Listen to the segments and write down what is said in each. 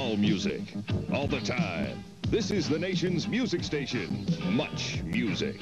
All music, all the time. This is the nation's music station. MuchMusic.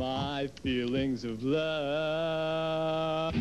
My feelings of love.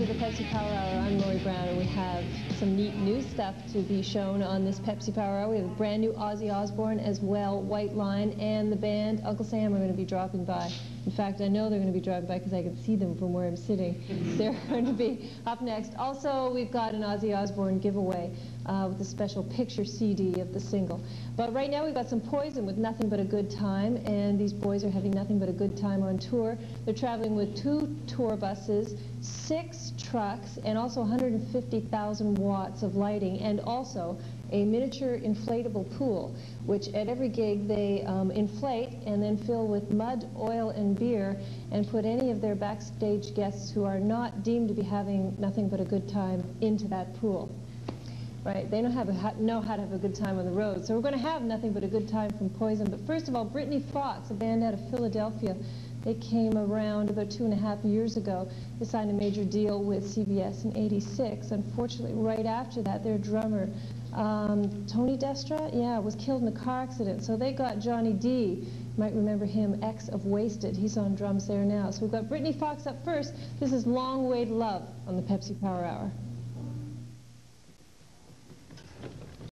To the Pepsi Power Hour. I'm Laurie Brown, and we have some neat new stuff to be shown on this Pepsi Power Hour. We have a brand new Ozzy Osbourne as well, White Line, and the band Uncle Sam are going to be dropping by. In fact, I know they're going to be driving by because I can see them from where I'm sitting. they're going to be up next. Also, we've got an Ozzy Osbourne giveaway uh, with a special picture CD of the single. But right now, we've got some Poison with Nothing But a Good Time, and these boys are having nothing but a good time on tour. They're traveling with two tour buses, six trucks, and also 150,000 watts of lighting, and also a miniature inflatable pool, which at every gig they um, inflate and then fill with mud, oil, and beer, and put any of their backstage guests who are not deemed to be having nothing but a good time into that pool. Right, they know how, to, know how to have a good time on the road. So we're going to have nothing but a good time from Poison. But first of all, Britny Fox, a band out of Philadelphia, they came around about two and a half years ago. They signed a major deal with CBS in 86. Unfortunately, right after that, their drummer, um, Tony Destra, yeah, was killed in a car accident. So they got Johnny D. You might remember him, ex of Waysted. He's on drums there now. So we've got Britny Fox up first. This is Long to Love on the Pepsi Power Hour.